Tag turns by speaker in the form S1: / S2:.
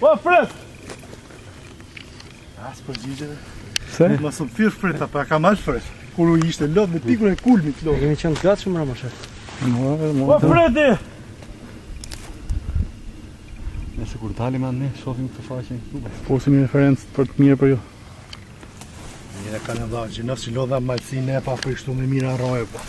S1: O, frës! A, së përgjigjeve?
S2: Se?
S1: Më së firë frëta, pa ka malë frës. Kur u ishte lodhë me pikun e kulmi të lodhë.
S3: Kemi qënë të gatë shumë rëmë, shërë.
S2: O,
S1: frëti!
S4: Nëse kur dalim anë ne, shofim të faqen këtu.
S2: Posim një referencë për të mirë për ju.
S1: Mire ka në dhaqë, nësë që lodha malësi ne, pa për i shtu me mira rojë, po.